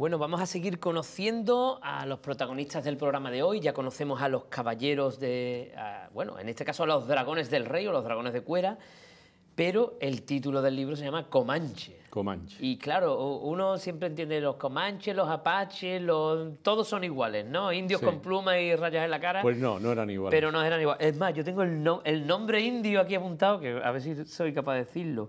Bueno, vamos a seguir conociendo a los protagonistas del programa de hoy. Ya conocemos a los caballeros de, a- bueno, en este caso a los dragones del rey o los dragones de cuera, pero el título del libro se llama Comanche. Comanche. Y claro, uno siempre entiende los comanches, los apaches, los... todos son iguales, ¿no? Indios Sí. con plumas y rayas en la cara. Pues no, no eran iguales. Pero no eran igual. Es más, yo tengo el, no- el nombre indio aquí apuntado, que a ver si soy capaz de decirlo,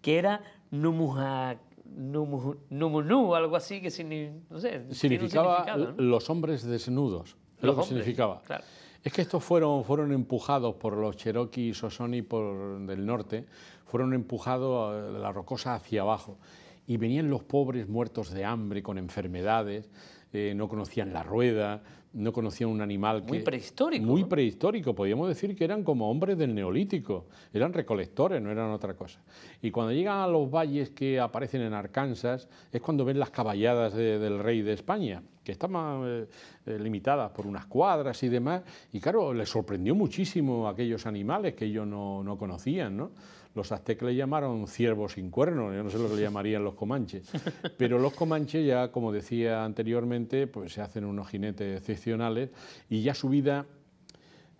que era Numuja, Numu- Numunu, algo así, que signi- no sé, tiene un significaba los hombres desnudos. Es lo Los que hombres, significaba. claro. Es que estos fueron, fueron empujados por los Cherokee y Sosoni por, del norte, fueron empujados de la rocosa hacia abajo. Y venían los pobres muertos de hambre, con enfermedades, eh, no conocían la rueda, no conocían un animal que... Muy prehistórico, Muy ¿no? prehistórico, podríamos decir que eran como hombres del neolítico, eran recolectores, no eran otra cosa. Y cuando llegan a los valles que aparecen en Arkansas, es cuando ven las caballadas de- del rey de España, que estaban eh, eh, limitadas por unas cuadras y demás, y claro, les sorprendió muchísimo aquellos animales que ellos no, no conocían, ¿no? Los aztecas le llamaron ciervos sin cuernos, yo no sé lo que le llamarían los comanches, pero los comanches ya, como decía anteriormente, pues se hacen unos jinetes excepcionales y ya su vida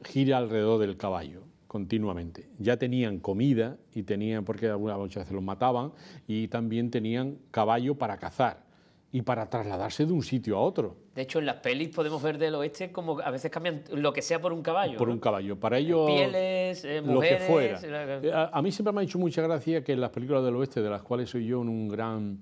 gira alrededor del caballo continuamente. Ya tenían comida y tenían, porque algunas veces los mataban, y también tenían caballo para cazar y para trasladarse de un sitio a otro. De hecho, en las pelis podemos ver del oeste como a veces cambian lo que sea por un caballo. por ¿no? un caballo. Para ellos, Pieles, eh, lo que mujeres, fuera. la- Eh, A, a mí siempre me ha hecho mucha gracia que en las películas del oeste, de las cuales soy yo un gran,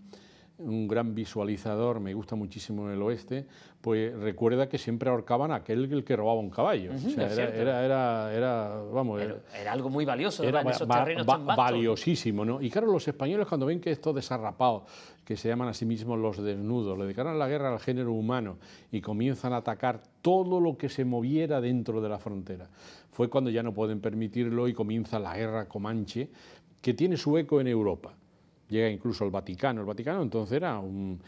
un gran visualizador, me gusta muchísimo el oeste, pues recuerda que siempre ahorcaban a aquel el que robaba un caballo. O sea, era, cierto. era, era, era, vamos, Era, era algo muy valioso era en esos terrenos va- tan vastos. valiosísimo, ¿no? Y claro, los españoles cuando ven que estos desarrapados, que se llaman a sí mismos los desnudos, le declaran la guerra al género humano y comienzan a atacar todo lo que se moviera dentro de la frontera, fue cuando ya no pueden permitirlo y comienza la guerra comanche, que tiene su eco en Europa. Llega incluso al Vaticano. El Vaticano entonces era un,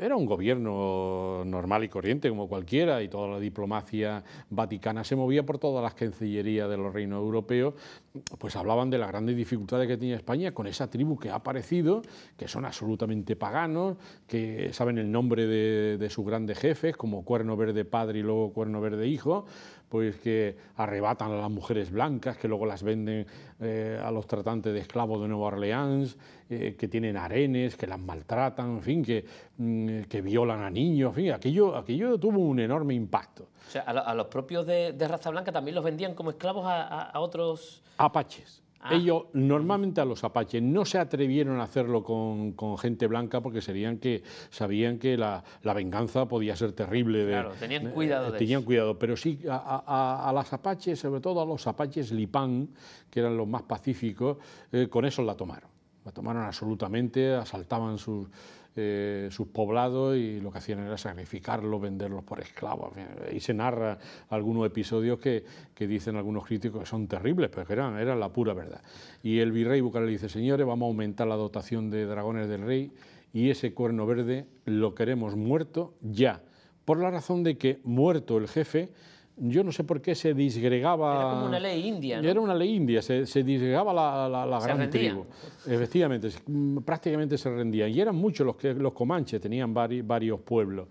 era un gobierno normal y corriente como cualquiera y toda la diplomacia vaticana se movía por todas las cancillerías de los reinos europeos, pues hablaban de las grandes dificultades que tenía España con esa tribu que ha aparecido, que son absolutamente paganos, que saben el nombre de, de sus grandes jefes, como Cuerno Verde Padre y luego Cuerno Verde Hijo, pues que arrebatan a las mujeres blancas, que luego las venden eh, a los tratantes de esclavos de Nueva Orleans, eh, que tienen arenes, que las maltratan, en fin, que, que violan a niños, en fin, aquello, aquello tuvo un enorme impacto. O sea, a, lo- a los propios de, de raza blanca también los vendían como esclavos a, a- a otros... Apaches. Ah. Ellos, normalmente a los apaches, no se atrevieron a hacerlo con, con gente blanca porque serían que, sabían que la, la venganza podía ser terrible. de- Claro, tenían cuidado de Tenían eso. cuidado, pero sí a- a las apaches, sobre todo a los apaches lipán, que eran los más pacíficos, eh, con eso la tomaron. La tomaron absolutamente, asaltaban sus, eh, sus poblados y lo que hacían era sacrificarlos, venderlos por esclavos. Ahí se narra algunos episodios que, que dicen algunos críticos que son terribles, pero que eran, la pura verdad. Y el virrey Bucaral dice, señores, vamos a aumentar la dotación de dragones del rey y ese cuerno verde lo queremos muerto ya, por la razón de que muerto el jefe, yo no sé por qué se disgregaba... Era como una ley india, ¿no? Era una ley india, se, se disgregaba la, la- la Se gran rendían. tribu. Efectivamente, mm, prácticamente se rendían. Y eran muchos los, que, los comanches, tenían vari- varios pueblos.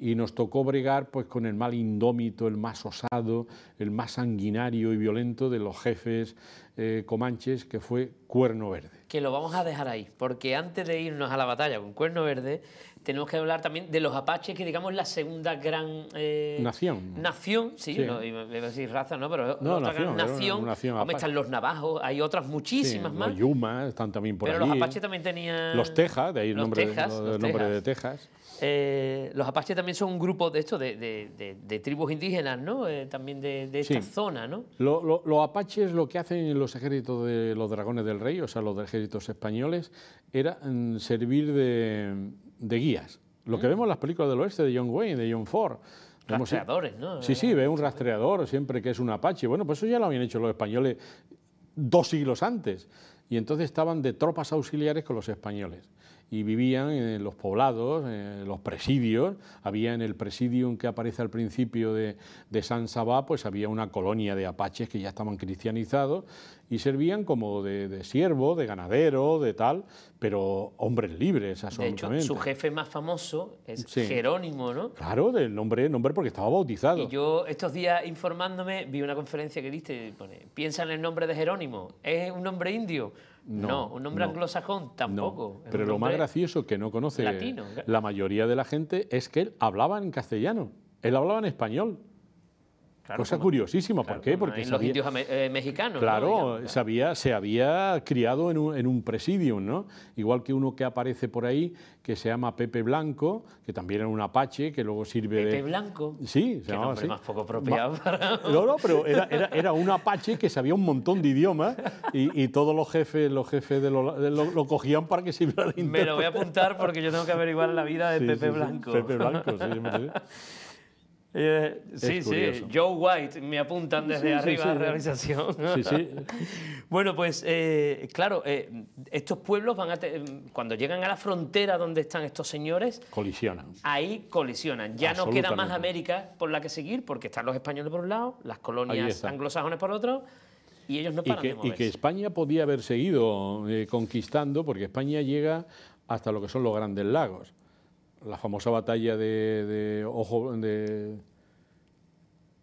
Y nos tocó bregar pues, con el mal indómito, el más osado, el más sanguinario y violento de los jefes eh, comanches, que fue Cuerno Verde. que lo vamos a dejar ahí, porque antes de irnos a la batalla con Cuerno Verde, tenemos que hablar también de los apaches, que digamos la segunda gran... eh, Nación. Nación, sí, Sí. no, iba a decir raza, ¿no? Pero No, otra nación, gran nación. una nación Hombre, apache. están los navajos, hay otras muchísimas Sí, más. Los yumas están también por pero allí. los apaches también tenían... Los Texas, de ahí el los nombre, Texas, de, los el nombre de Texas. Eh, los apaches también son un grupo de esto, de, de- de- de tribus indígenas, ¿no? Eh, también de, esta Sí. zona, ¿no? Lo- lo- los apaches lo que hacen en los ejércitos de los dragones del rey, o sea, los ejércitos españoles, era mm, servir de, de guías. Lo que vemos en las películas del oeste de John Wayne, de John Ford. Rastreadores, ¿no? Sí, sí, ve un rastreador siempre que es un apache. Bueno, pues eso ya lo habían hecho los españoles dos siglos antes. Y entonces estaban de tropas auxiliares con los españoles. Y vivían en los poblados, en los presidios. Había en el presidium que aparece al principio de, de San Sabá, pues había una colonia de apaches que ya estaban cristianizados y servían como de, de siervo, de ganadero, de tal, pero hombres libres, De absolutamente. hecho, su jefe más famoso es Sí. Jerónimo, ¿no? Claro, del nombre, nombre porque estaba bautizado. Y yo estos días informándome vi una conferencia que diste pone, piensa en el nombre de Jerónimo, ¿es un nombre indio? No, un nombre no. anglosajón tampoco. pero lo más gracioso que no conoce latino. la mayoría de la gente es que él hablaba en castellano, él hablaba en español. Claro, Cosa como- curiosísima, claro, ¿por qué? como Porque en los sabía- indios ame- eh, mexicanos. ¿no? Claro, Digamos. sabía, se había criado en un, en un presidium, ¿no? Igual que uno que aparece por ahí, que se llama Pepe Blanco, que también era un apache, que luego sirve Pepe de... Blanco. Sí, se Qué llamaba nombre así. más poco apropiado para... No, no, pero era, era, era un apache que sabía un montón de idiomas y, y todos los jefes, los jefes de lo, de lo- lo cogían para que sirviera de Me lo voy a intérprete. apuntar porque yo tengo que averiguar la vida de Sí, Pepe sí, sí. Blanco. Pepe Blanco, sí, sí. Eh, sí, sí. Joe White, me apuntan desde Sí, arriba sí, a sí. realización. Sí, sí. Bueno, pues eh, claro, eh, estos pueblos van a cuando llegan a la frontera donde están estos señores, Colisionan. ahí colisionan. Ya no queda más. América por la que seguir, porque están los españoles por un lado, las colonias anglosajones por otro, y ellos no Y paran que, de y moverse. que España podía haber seguido eh, conquistando, porque España llega hasta lo que son los grandes lagos. La famosa batalla de, de Ojo, de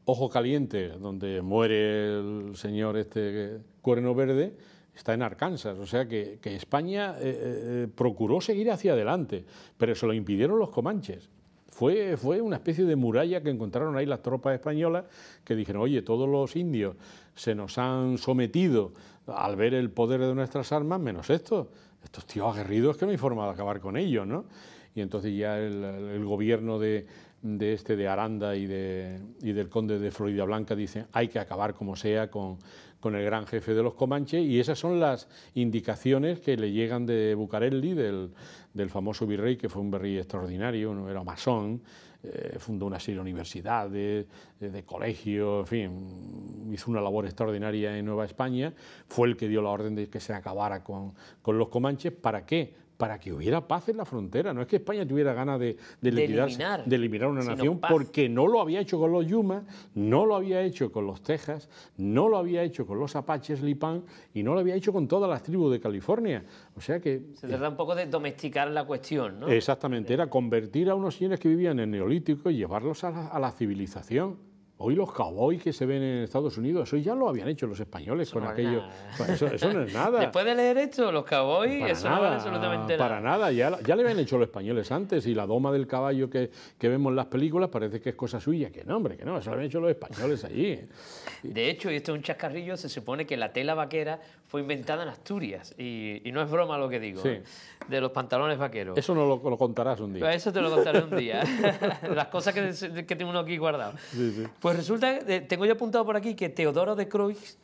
Ojo Caliente, donde muere el señor este Cuerno Verde, está en Arkansas. O sea que, España eh, eh, procuró seguir hacia adelante, pero se lo impidieron los comanches. Fue, fue una especie de muralla que encontraron ahí las tropas españolas que dijeron, oye, todos los indios se nos han sometido al ver el poder de nuestras armas, menos estos. Estos tíos aguerridos que hay forma de acabar con ellos, ¿no? Y entonces ya el, gobierno de, de este de Aranda y, de, y del conde de Florida Blanca dicen hay que acabar como sea con, con el gran jefe de los Comanches y esas son las indicaciones que le llegan de Bucarelli, del, del famoso virrey, que fue un virrey extraordinario, no era masón, eh, fundó una serie de universidades, de, de colegios, en fin, hizo una labor extraordinaria en Nueva España, fue el que dio la orden de que se acabara con, con los Comanches, ¿para qué? Para que hubiera paz en la frontera. No es que España tuviera ganas de, de, De liquidarse, eliminar, de eliminar una nación, paz. porque no lo había hecho con los Yumas, no lo había hecho con los Texas, no lo había hecho con los Apaches Lipan y no lo había hecho con todas las tribus de California. O sea que Se trata un poco de domesticar la cuestión, ¿no? Exactamente, era convertir a unos señores que vivían en el Neolítico y llevarlos a la, a la civilización. Hoy los cowboys que se ven en Estados Unidos, eso ya lo habían hecho los españoles con no aquello. nada. Eso, eso no es nada. Después de leer esto, los cowboys, Para eso no vale nada, absolutamente para nada. nada. Ya, ya le habían hecho los españoles antes y la doma del caballo que, que vemos en las películas parece que es cosa suya. Que no, hombre, que no, eso lo habían hecho los españoles allí. De hecho, y esto es un chascarrillo, se supone que la tela vaquera fue inventada en Asturias. Y, y no es broma lo que digo, Sí. ¿eh? de los pantalones vaqueros. Eso no lo, lo contarás un día. Eso te lo contaré un día. Las cosas que, que tengo uno aquí guardado. Sí, sí. Pues resulta, eh, tengo yo apuntado por aquí que Teodoro de Croix,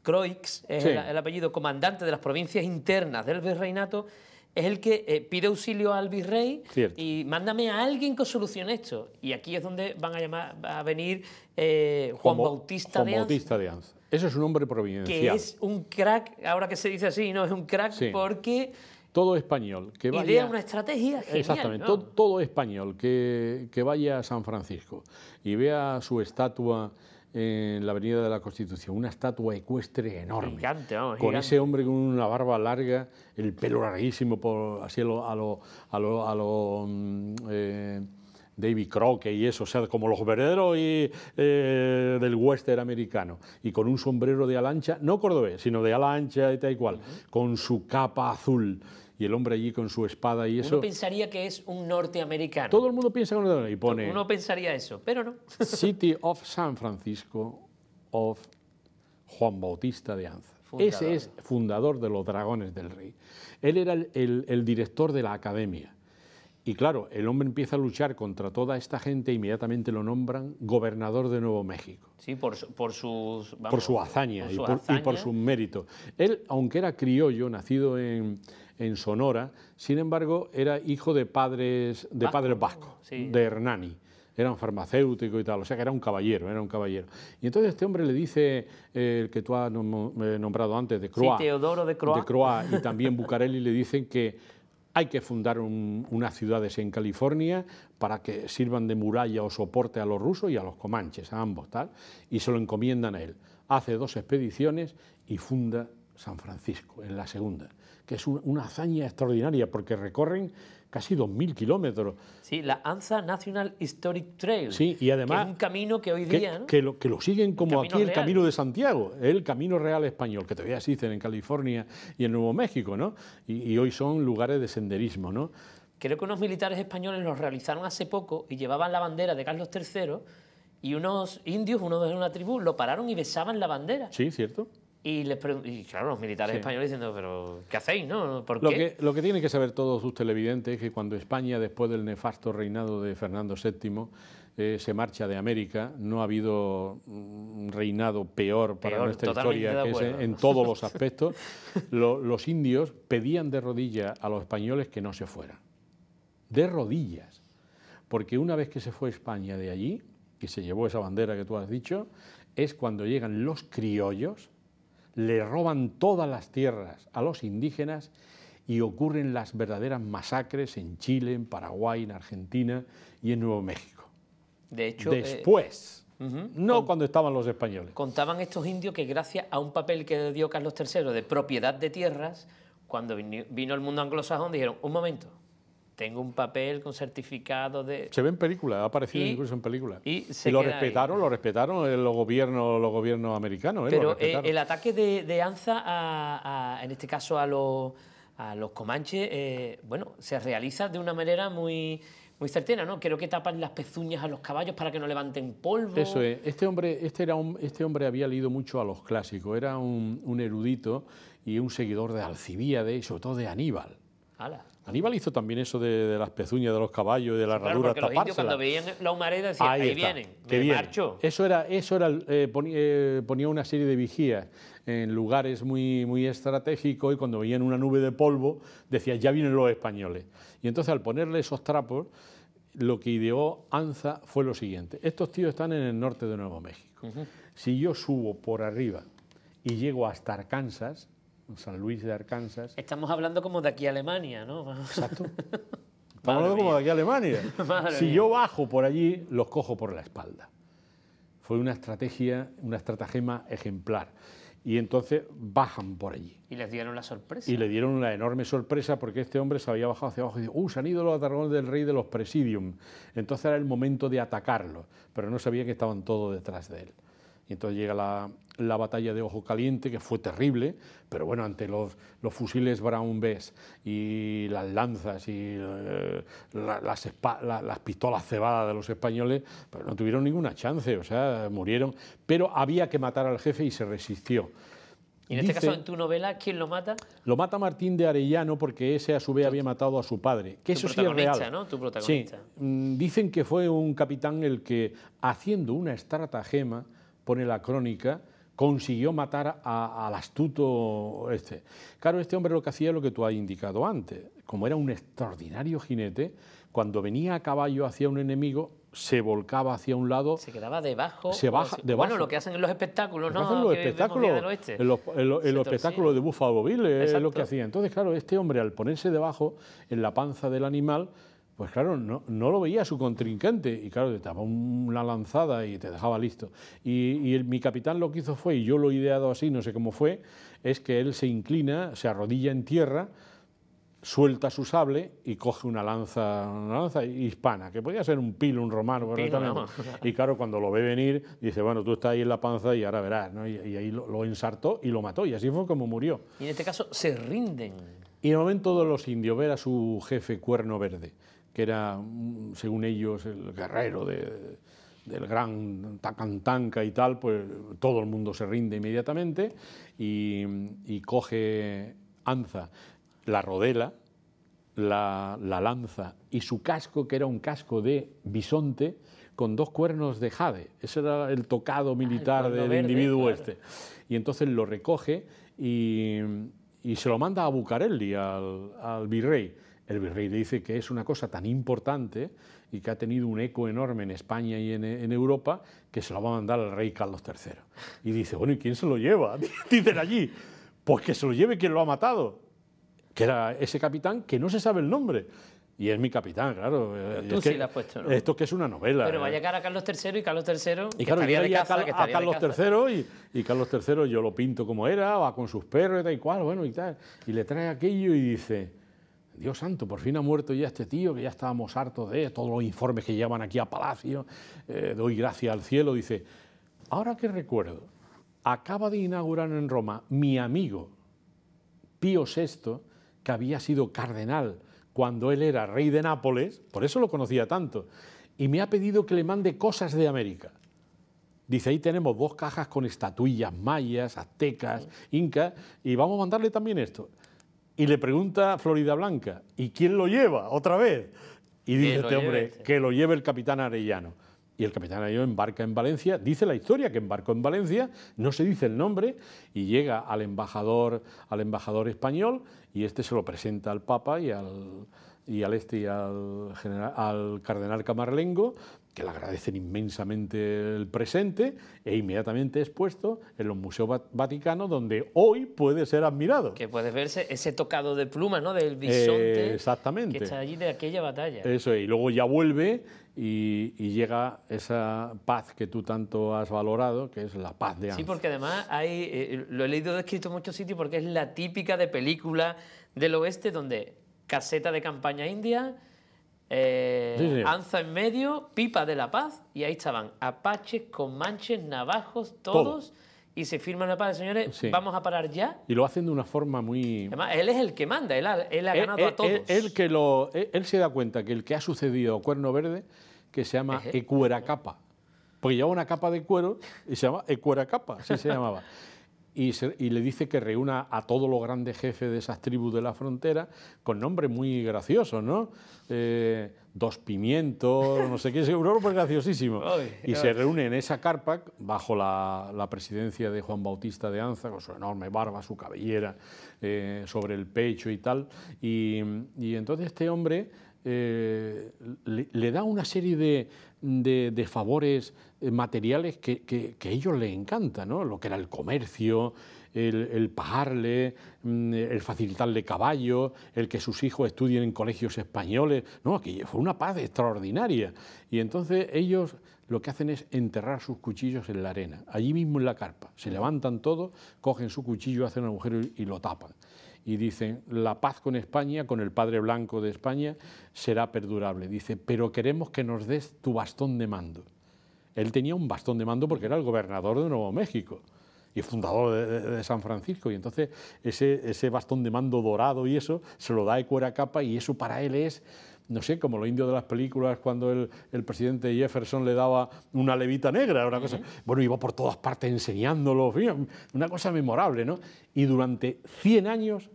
Croix es Sí. el, el apellido, comandante de las provincias internas del virreinato, es el que eh, pide auxilio al virrey Cierto. y mándame a alguien que solucione esto. Y aquí es donde van a, llamar, va a venir eh, Juan, Ba- Bautista Juan de Bautista de Anza. Eso es un hombre que providencial. es un crack, ahora que se dice así, no es un crack Sí. porque Todo español que vaya... idea una estrategia genial. Exactamente, ¿no? todo, todo español que, que vaya a San Francisco y vea su estatua en la Avenida de la Constitución, una estatua ecuestre enorme, Gigante, vamos, con gigante. ese hombre con una barba larga, el pelo larguísimo, por, así a lo, a lo, a lo, a lo, mm, eh, David Crockett y eso, o sea, como los verdaderos y, eh, del western americano, y con un sombrero de ala ancha, no cordobés, sino de ala ancha y tal y cual, con su capa azul, y el hombre allí con su espada y eso. Uno pensaría que es un norteamericano. Todo el mundo piensa que uno y pone Uno pensaría eso, pero no. City of San Francisco of Juan Bautista de Anza. Fundador. Ese es fundador de los Dragones del Rey. Él era el, el- el director de la academia. Y claro, el hombre empieza a luchar contra toda esta gente e inmediatamente lo nombran gobernador de Nuevo México. Sí, por, su- por sus. vamos, por su hazaña, por y, su por, y por hazaña. su mérito. Él, aunque era criollo, nacido en, en Sonora, sin embargo, era hijo de padres, de Vasco, padres vascos, Sí. de Hernani. Era un farmacéutico y tal, o sea que era un caballero, era un caballero. Y entonces este hombre le dice, eh, el que tú has eh, nombrado antes, de Croix, Teodoro de Croix. de Croix, y también Bucarelli le dicen que hay que fundar unas ciudades en California para que sirvan de muralla o soporte a los rusos y a los comanches, a ambos, tal, y se lo encomiendan a él. Hace dos expediciones y funda San Francisco en la segunda, que es una hazaña extraordinaria porque recorren casi 2.000 kilómetros. Sí, la ANZA National Historic Trail. Sí, y además... es un camino que hoy día... Que, lo, que lo siguen como aquí el Camino de Santiago, el Camino Real Español, que todavía existen en California y en Nuevo México, ¿no? Y, hoy son lugares de senderismo, ¿no? Creo que unos militares españoles los realizaron hace poco y llevaban la bandera de Carlos III y unos indios, uno de una tribu, lo pararon y besaban la bandera. Sí, cierto. Y, les y claro, los militares españoles diciendo, pero ¿qué hacéis? No? ¿Por lo, qué? Que, lo que tienen que saber todos sus televidentes es que cuando España, después del nefasto reinado de Fernando VII, eh, se marcha de América, no ha habido un reinado peor para nuestra historia que ese, en todos los aspectos. los indios pedían de rodillas a los españoles que no se fueran. De rodillas. Porque una vez que se fue España de allí, y se llevó esa bandera que tú has dicho, es cuando llegan los criollos le roban todas las tierras a los indígenas y ocurren las verdaderas masacres en Chile, en Paraguay, en Argentina y en Nuevo México. De hecho, eh, después, no cuando estaban los españoles. Contaban estos indios que gracias a un papel que dio Carlos III de propiedad de tierras, cuando vino el mundo anglosajón dijeron, un momento, tengo un papel con certificado de... Se ve en películas, ha aparecido incluso en películas. Y, lo respetaron, lo respetaron los gobiernos, los gobiernos americanos. ¿eh? Pero eh, el ataque de, Anza, a, en este caso a los, a los comanches, eh, bueno, se realiza de una manera muy muy certera, ¿no? Creo que tapan las pezuñas a los caballos para que no levanten polvo. Eso es. Este hombre, este era un, este hombre había leído mucho a los clásicos, era un, un erudito y un seguidor de Alcibíades y sobre todo de Aníbal. Aníbal hizo también eso de, las pezuñas de los caballos y de la herradura claro, los indios cuando veían la humareda decían, ahí, vienen, me marcho. Eso era, eso era eh, eh, ponía, una serie de vigías en lugares muy, muy estratégicos y cuando veían una nube de polvo decían, ya vienen los españoles. Y entonces al ponerle esos trapos, lo que ideó Anza fue lo siguiente. Estos tíos están en el norte de Nuevo México. Si yo subo por arriba y llego hasta Arkansas, San Luis de Arkansas. Estamos hablando como de aquí a Alemania, ¿no? Exacto. Estamos hablando como de aquí a Alemania. si yo bajo por allí, los cojo por la espalda. Fue una estrategia, una estratagema ejemplar. Y entonces bajan por allí. Y les dieron la sorpresa. Y le dieron una enorme sorpresa porque este hombre se había bajado hacia abajo y dijo, ¡uh, se han ido los dragones del rey de los presidium! Entonces era el momento de atacarlo, pero no sabía que estaban todos detrás de él. Y entonces llega la, la, batalla de Ojo Caliente, que fue terrible, pero bueno, ante los, los fusiles Brown Bess y las lanzas y eh, las, las, pistolas cebadas de los españoles, pues no tuvieron ninguna chance, o sea, murieron. Pero había que matar al jefe y se resistió. Y en este caso, en tu novela, ¿quién lo mata? Lo mata Martín de Arellano porque ese a su vez había matado a su padre. Que eso sí es real. ¿no? Tu protagonista. Sí. Mm, dicen que fue un capitán el que, haciendo una estratagema, pone la crónica, consiguió matar al astuto este. Claro, este hombre lo que hacía es lo que tú has indicado antes. Como era un extraordinario jinete, cuando venía a caballo hacia un enemigo, se volcaba hacia un lado. Se quedaba debajo. Se baja, debajo. Bueno, lo que hacen en los espectáculos, ¿no? Hacen los espectáculos. En los, espectáculos de Buffalo Bill es lo que hacía. Entonces, claro, este hombre al ponerse debajo, en la panza del animal, pues claro, no, lo veía su contrincante y claro, te daba una lanzada y te dejaba listo. Y, mi capitán lo que hizo fue, y yo lo he ideado así, no sé cómo fue, es que él se inclina, se arrodilla en tierra, suelta su sable y coge una lanza, una lanza hispana, que podía ser un pilo, un romano, Y claro, cuando lo ve venir, dice, bueno, tú estás ahí en la panza y ahora verás, ¿no? y, ahí lo, lo, ensartó y lo mató, y así fue como murió. Y en este caso se rinden. Y en el momento todos los indios ver a su jefe Cuerno Verde, que era, según ellos, el guerrero del gran Tacantanca y tal, pues todo el mundo se rinde inmediatamente y, coge Anza, la rodela, la, lanza y su casco, que era un casco de bisonte, con dos cuernos de jade. Ese era el tocado ah, militar del individuo este. Y entonces lo recoge y, se lo manda a Bucarelli, al, al virrey el virrey le dice que es una cosa tan importante y que ha tenido un eco enorme en España y en, Europa que se lo va a mandar al rey Carlos III. Y dice, bueno, ¿y quién se lo lleva? Dicen allí, pues que se lo lleve quien lo ha matado. que era ese capitán que no se sabe el nombre. Y es mi capitán, claro. tú sí has puesto, ¿no? Esto que es una novela. Pero vaya cara a Carlos III y Carlos III. Y claro, de a, a, Carlos III y, y, Carlos III yo lo pinto como era, va con sus perros y tal y cual, bueno, y tal. Y le trae aquello y dice, Dios santo, por fin ha muerto ya este tío, que ya estábamos hartos de todos los informes que llevan aquí a Palacio, eh, doy gracias al cielo. Dice, ahora que recuerdo, acaba de inaugurar en Roma mi amigo Pío VI, que había sido cardenal cuando él era rey de Nápoles, por eso lo conocía tanto, y me ha pedido que le mande cosas de América. Dice, ahí tenemos dos cajas con estatuillas mayas, aztecas, incas, y vamos a mandarle también esto. Y le pregunta a Florida Blanca, ¿y quién lo lleva otra vez? Y dice este hombre, que lo lleve el capitán Arellano. Y el capitán Arellano embarca en Valencia, dice la historia que embarcó en Valencia, no se dice el nombre, y llega al embajador, al embajador español y este se lo presenta al Papa y al, y al este y al, general, al cardenal Camarlengo, que le agradecen inmensamente el presente e inmediatamente expuesto en los museos vaticanos donde hoy puede ser admirado. Que puede verse ese tocado de pluma, ¿no? Del bisonte exactamente. que está allí de aquella batalla. Eso, y luego ya vuelve y, llega esa paz que tú tanto has valorado, que es la paz de Anza. Sí, porque además hay, eh, lo he leído descrito en muchos sitios porque es la típica de película del oeste donde caseta de campaña india, eh, Anza en medio, pipa de la paz, y ahí estaban apaches, comanches, navajos, todos. Y se firma la paz, señores, vamos a parar ya. Y lo hacen de una forma muy... Además, él es el que manda, él ha, él ha ganado a todos. Él, que lo, él, se da cuenta que el que ha sucedido a Cuerno Verde que se llama Ecueracapa, porque lleva una capa de cuero y se llama Ecueracapa, así se llamaba. Y, y, le dice que reúna a todos los grandes jefes de esas tribus de la frontera con nombres muy graciosos, ¿no? Eh, dos pimientos, no sé qué, seguro, pues graciosísimo. y se reúne en esa carpa bajo la, la, presidencia de Juan Bautista de Anza, con su enorme barba, su cabellera eh, sobre el pecho y tal. Y, y entonces este hombre eh, le, da una serie de, favores eh, materiales que, que, a ellos les encanta, ¿no? lo que era el comercio, el, pagarle, mm, el facilitarle caballo, el que sus hijos estudien en colegios españoles, no, que fue una paz extraordinaria. Y entonces ellos lo que hacen es enterrar sus cuchillos en la arena, allí mismo en la carpa. Se levantan todos, cogen su cuchillo, hacen un agujero y lo tapan y dicen, la paz con España, con el Padre Blanco de España, será perdurable. Dice, pero queremos que nos des tu bastón de mando. Él tenía un bastón de mando porque era el gobernador de Nuevo México y fundador de, San Francisco. Y entonces ese, ese, bastón de mando dorado y eso se lo da de capa y eso para él es, no sé, como lo indio de las películas cuando el, el, presidente Jefferson le daba una levita negra, una cosa. Bueno, iba por todas partes enseñándolo, una cosa memorable, ¿no? Y durante 100 años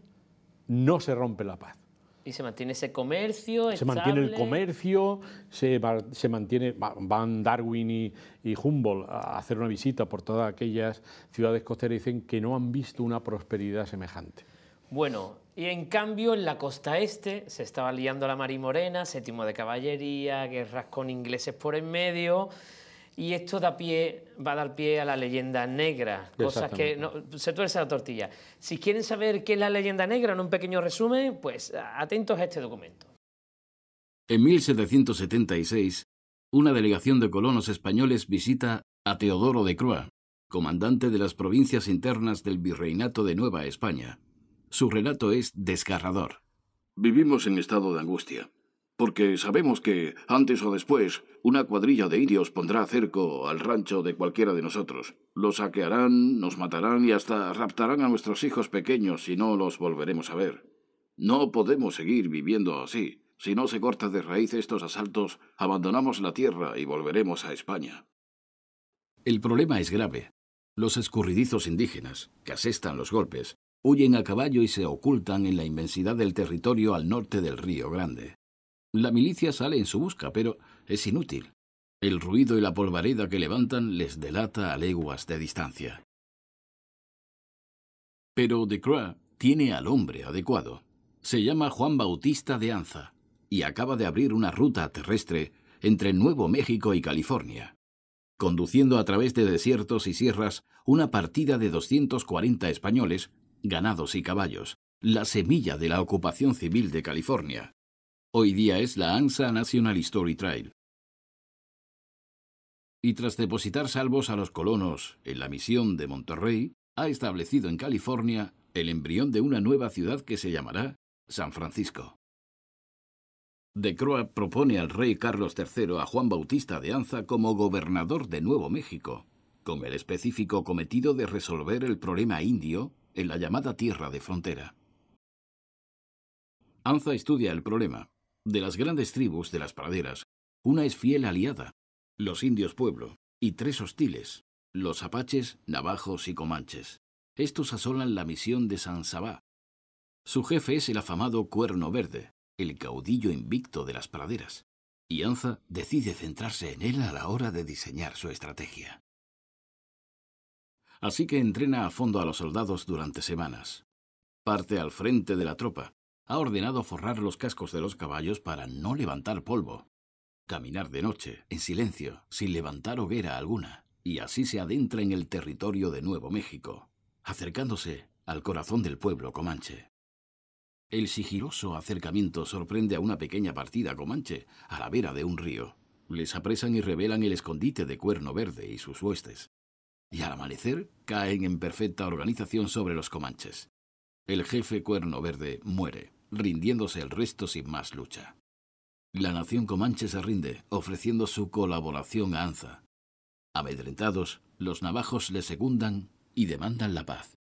no se rompe la paz. Y se mantiene ese comercio. Se mantiene el comercio, se, se mantiene. Van Darwin y, y, Humboldt a hacer una visita por todas aquellas ciudades costeras y dicen que no han visto una prosperidad semejante. Bueno, y en cambio en la costa este se estaba liando la Marimorena, séptimo de caballería, guerras con ingleses por en medio. Y esto da pie, va a dar pie a la leyenda negra, cosas que no, se tuerce la tortilla. Si quieren saber qué es la leyenda negra en un pequeño resumen, pues atentos a este documento. En 1776, una delegación de colonos españoles visita a Teodoro de Croix, comandante de las provincias internas del Virreinato de Nueva España. Su relato es desgarrador. Vivimos en estado de angustia porque sabemos que, antes o después, una cuadrilla de indios pondrá cerco al rancho de cualquiera de nosotros. Los saquearán, nos matarán y hasta raptarán a nuestros hijos pequeños si no los volveremos a ver. No podemos seguir viviendo así. Si no se corta de raíz estos asaltos, abandonamos la tierra y volveremos a España. El problema es grave. Los escurridizos indígenas, que asestan los golpes, huyen a caballo y se ocultan en la inmensidad del territorio al norte del Río Grande. La milicia sale en su busca, pero es inútil. El ruido y la polvareda que levantan les delata a leguas de distancia. Pero de Croix tiene al hombre adecuado. Se llama Juan Bautista de Anza y acaba de abrir una ruta terrestre entre Nuevo México y California, conduciendo a través de desiertos y sierras una partida de 240 españoles, ganados y caballos, la semilla de la ocupación civil de California. Hoy día es la ANSA National History Trail. Y tras depositar salvos a los colonos en la misión de Monterrey, ha establecido en California el embrión de una nueva ciudad que se llamará San Francisco. De Croix propone al rey Carlos III a Juan Bautista de Anza como gobernador de Nuevo México, con el específico cometido de resolver el problema indio en la llamada tierra de frontera. Anza estudia el problema. De las grandes tribus de las praderas, una es fiel aliada, los indios pueblo, y tres hostiles, los apaches, navajos y comanches. Estos asolan la misión de San Sabá. Su jefe es el afamado Cuerno Verde, el caudillo invicto de las praderas, y Anza decide centrarse en él a la hora de diseñar su estrategia. Así que entrena a fondo a los soldados durante semanas. Parte al frente de la tropa, ha ordenado forrar los cascos de los caballos para no levantar polvo, caminar de noche, en silencio, sin levantar hoguera alguna, y así se adentra en el territorio de Nuevo México, acercándose al corazón del pueblo comanche. El sigiloso acercamiento sorprende a una pequeña partida comanche a la vera de un río. Les apresan y revelan el escondite de Cuerno Verde y sus huestes. Y al amanecer caen en perfecta organización sobre los comanches. El jefe Cuerno Verde muere, rindiéndose el resto sin más lucha. La nación comanche se rinde, ofreciendo su colaboración a Anza. Amedrentados, los navajos le secundan y demandan la paz.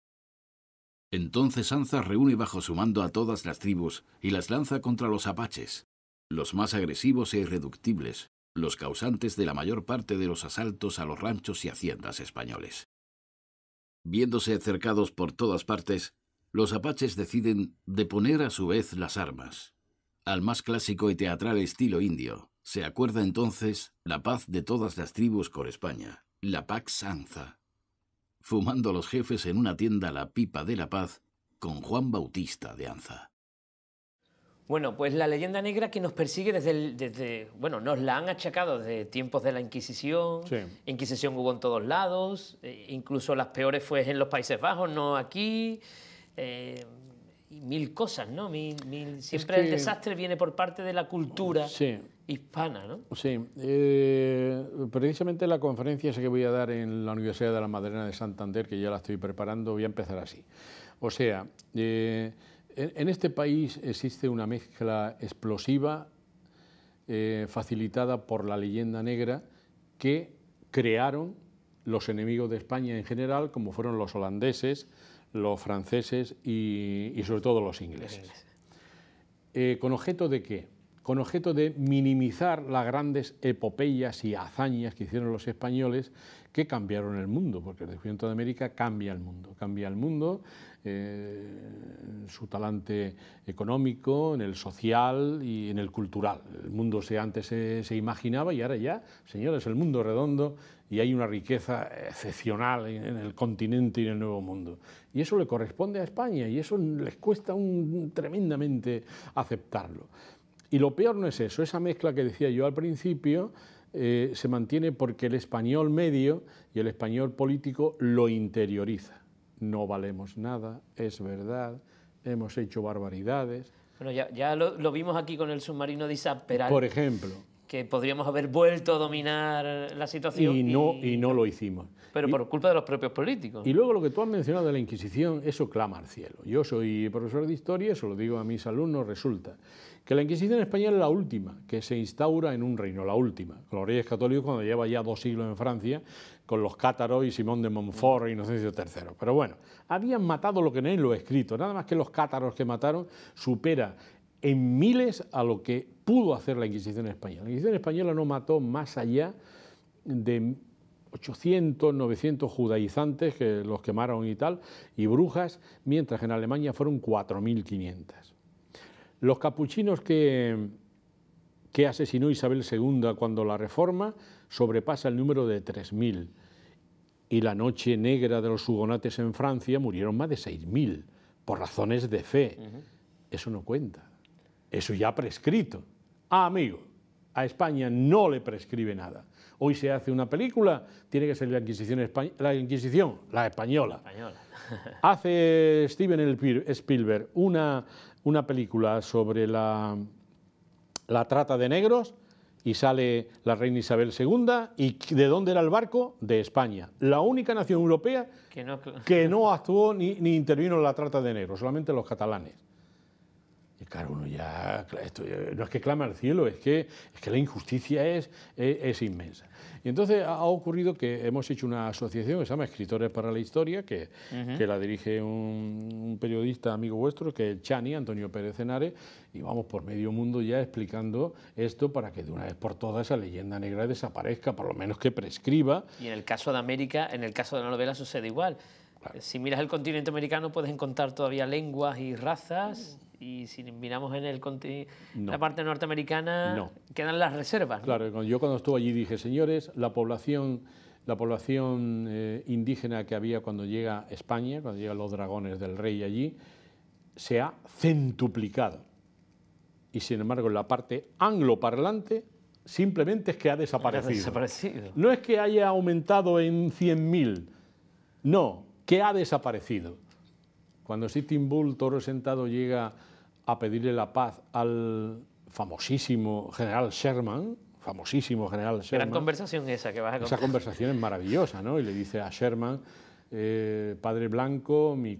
Entonces Anza reúne bajo su mando a todas las tribus y las lanza contra los apaches, los más agresivos e irreductibles, los causantes de la mayor parte de los asaltos a los ranchos y haciendas españoles. Viéndose cercados por todas partes, los apaches deciden deponer a su vez las armas. Al más clásico y teatral estilo indio, se acuerda entonces la paz de todas las tribus con España, la Pax Anza, fumando los jefes en una tienda la pipa de la paz con Juan Bautista de Anza. Bueno, pues la leyenda negra que nos persigue desde, desde bueno, nos la han achacado desde tiempos de la Inquisición. Inquisición hubo en todos lados, eh, incluso las peores fue en los Países Bajos, no aquí. Eh, mil cosas, ¿no? siempre el desastre viene por parte de la cultura hispana, ¿no? Sí. Eh, precisamente la conferencia que voy a dar en la Universidad de la Madrena de Santander, que ya la estoy preparando, voy a empezar así. O sea, eh, en, este país existe una mezcla explosiva facilitada por la leyenda negra que crearon los enemigos de España en general, como fueron los holandeses, los franceses y, sobre todo los ingleses. Eh, ¿Con objeto de qué? Con objeto de minimizar las grandes epopeyas y hazañas que hicieron los españoles que cambiaron el mundo, porque el descubrimiento de América cambia el mundo, cambia el mundo, eh, su talante económico, en el social y en el cultural. El mundo se, antes se, imaginaba y ahora ya, señores, el mundo redondo y hay una riqueza excepcional en, el continente y en el Nuevo Mundo. Y eso le corresponde a España y eso les cuesta un, tremendamente aceptarlo. Y lo peor no es eso, esa mezcla que decía yo al principio, eh, se mantiene porque el español medio y el español político lo interioriza. No valemos nada, es verdad, hemos hecho barbaridades. Bueno, ya, lo, vimos aquí con el submarino de Isaac Peral. Por ejemplo. Que podríamos haber vuelto a dominar la situación. Y no, y, no lo hicimos. Pero por culpa de los propios políticos. Y luego lo que tú has mencionado de la Inquisición, eso clama al cielo. Yo soy profesor de historia, eso lo digo a mis alumnos, resulta que la Inquisición española es la última que se instaura en un reino, la última, con los reyes católicos cuando lleva ya dos siglos en Francia, con los cátaros y Simón de Montfort e Inocencio III. Pero bueno, habían matado lo que no lo escrito, nada más que los cátaros que mataron supera en miles a lo que pudo hacer la Inquisición española. La Inquisición española no mató más allá de 800, 900 judaizantes que los quemaron y tal, y brujas, mientras que en Alemania fueron 4.500. Los capuchinos que, que asesinó Isabel II cuando la reforma sobrepasa el número de 3.000. Y la noche negra de los hugonates en Francia murieron más de 6.000 por razones de fe. Eso no cuenta. Eso ya prescrito. Ah, amigo, a España no le prescribe nada. Hoy se hace una película, tiene que ser la Inquisición, la, Inquisición, la española. hace Steven Spielberg una, una película sobre la, la trata de negros y sale la reina Isabel II. ¿Y de dónde era el barco? De España. La única nación europea que no, actuó ni, ni, intervino en la trata de negros, solamente los catalanes. Y claro, uno ya, no es que clame al cielo, es que, es que la injusticia es, es, inmensa. Y entonces ha, ocurrido que hemos hecho una asociación que se llama Escritores para la Historia, que, que la dirige un, periodista amigo vuestro, que es Chani, Antonio Pérez Henares, y vamos por medio mundo ya explicando esto para que de una vez por todas esa leyenda negra desaparezca, por lo menos que prescriba. Y en el caso de América, en el caso de la novela sucede igual. Si miras el continente americano puedes encontrar todavía lenguas y razas y si miramos en el la parte norteamericana, quedan las reservas. Claro, yo cuando estuve allí dije, señores, la población, la población eh, indígena que había cuando llega España, cuando llegan los dragones del rey allí, se ha centuplicado. Y sin embargo, en la parte angloparlante, simplemente es que ha desaparecido. Ha desaparecido. No es que haya aumentado en 100.000, no, que ha desaparecido. Cuando Sitting Bull, toro sentado, llega a pedirle la paz al famosísimo general Sherman, famosísimo general Sherman. Gran conversación esa que vas a contar. Esa conversación es maravillosa, ¿no? Y le dice a Sherman, eh, Padre Blanco, mi,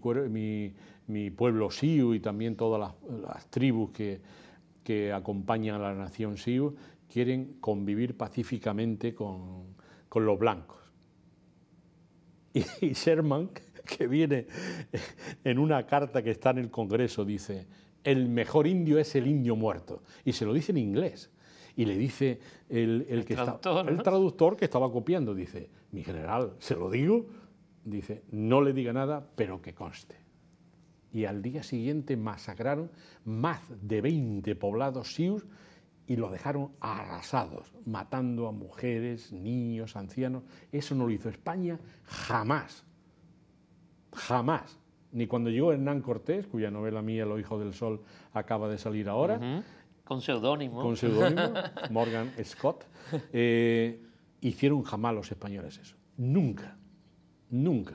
mi, pueblo Sioux y también todas las, tribus que, que, acompañan a la nación Sioux quieren convivir pacíficamente con, con los blancos. Y, y Sherman, que viene en una carta que está en el Congreso, dice, el mejor indio es el indio muerto. Y se lo dice en inglés. Y le dice el, que traductor, el traductor que estaba copiando, dice, mi general, se lo digo, dice, no le diga nada, pero que conste. Y al día siguiente masacraron más de 20 poblados sioux y los dejaron arrasados, matando a mujeres, niños, ancianos. Eso no lo hizo España jamás, jamás ni cuando llegó Hernán Cortés, cuya novela mía, Los hijos del sol, acaba de salir ahora. Con seudónimo. Con seudónimo, Morgan Scott. Eh, hicieron jamás los españoles eso. Nunca, nunca.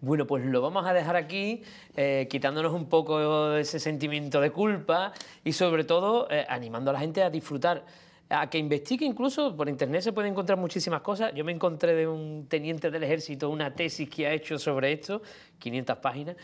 Bueno, pues lo vamos a dejar aquí, eh, quitándonos un poco ese sentimiento de culpa y sobre todo eh, animando a la gente a disfrutar a que investigue incluso, por internet se pueden encontrar muchísimas cosas. Yo me encontré de un teniente del ejército una tesis que ha hecho sobre esto, 500 páginas,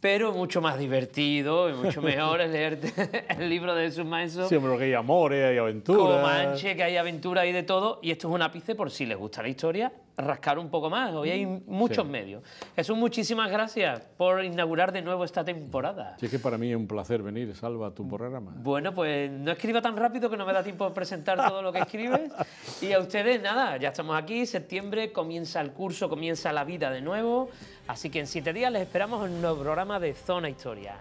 pero mucho más divertido y mucho mejor es leerte el libro de Jesús Maestro. Siempre que hay amores, hay aventuras. Comanche, que hay aventura y de todo. Y esto es un ápice por si les gusta la historia, rascar un poco más. Hoy hay mm, muchos medios. Jesús, muchísimas gracias por inaugurar de nuevo esta temporada. Sí, es que para mí es un placer venir, Salva, a tu programa. Bueno, pues no escriba tan rápido que no me da tiempo de presentar todo lo que escribes. y a ustedes, nada, ya estamos aquí, septiembre, comienza el curso, comienza la vida de nuevo. Así que en siete días les esperamos en un nuevo programa de Zona Historia.